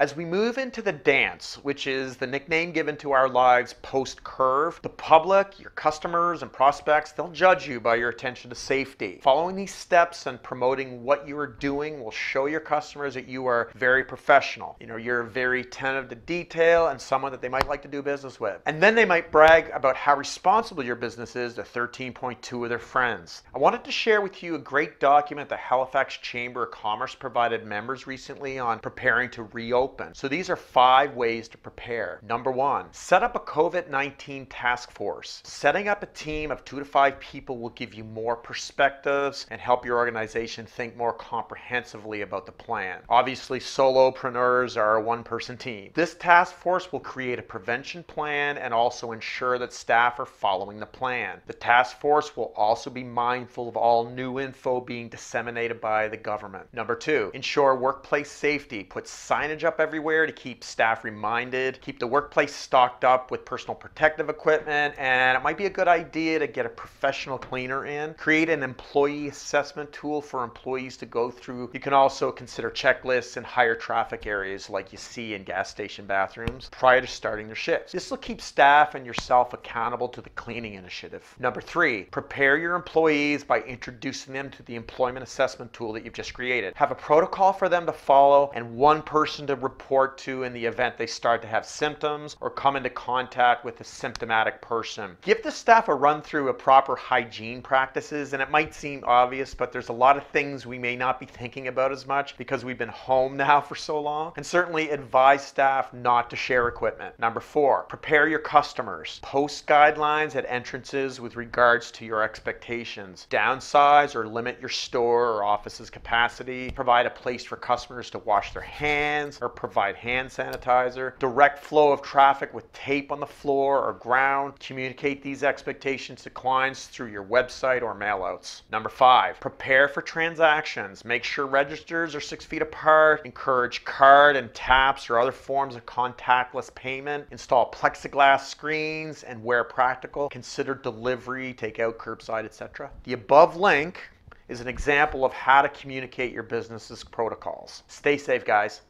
As we move into the dance, which is the nickname given to our lives post curve, the public, your customers, and prospects, they'll judge you by your attention to safety. Following these steps and promoting what you are doing will show your customers that you are very professional. You know, you're very attentive to detail and someone that they might like to do business with. And then they might brag about how responsible your business is to 13.2 of their friends. I wanted to share with you a great document the Halifax Chamber of Commerce provided members recently on preparing to reopen. So these are five ways to prepare. Number one, set up a COVID 19 task force. Setting up a team of two to five people will give you more perspectives and help your organization think more comprehensively about the plan. Obviously, solopreneurs are a one person team. This task force will create a prevention plan and also ensure that staff are following the plan. The task force will also be mindful of all new info being disseminated by the government. Number two, ensure workplace safety. Put signage up everywhere to keep staff reminded. Keep the workplace stocked up with personal protective equipment, and it might be a good idea to get a professional cleaner in. Create an employee assessment tool for employees to go through. You can also consider checklists in higher traffic areas like you see in gas station bathrooms prior to starting their shifts. This will keep staff and yourself accountable to the cleaning initiative. Number three, prepare your employees by introducing them to the employment assessment tool that you've just created. Have a protocol for them to follow and one person to report to in the event they start to have symptoms or come into contact with a symptomatic person. Give the staff a run through of proper hygiene practices, and it might seem obvious, but there's a lot of things we may not be thinking about as much because we've been home now for so long. And certainly advise staff not to share equipment. Number four, prepare your customers. Post guidelines at entrances with regards to your expectations. Downsize or limit your store or office's capacity. Provide a place for customers to wash their hands or provide hand sanitizer. Direct flow of traffic with tape on the floor or ground. Communicate these expectations to clients through your website or mailouts. Number five, prepare for transactions. Make sure registers are six feet apart. Encourage card and taps or other forms of contactless payment. Install plexiglass screens and where practical, consider delivery, takeout, curbside, etc. The above link is an example of how to communicate your business's protocols. Stay safe, guys.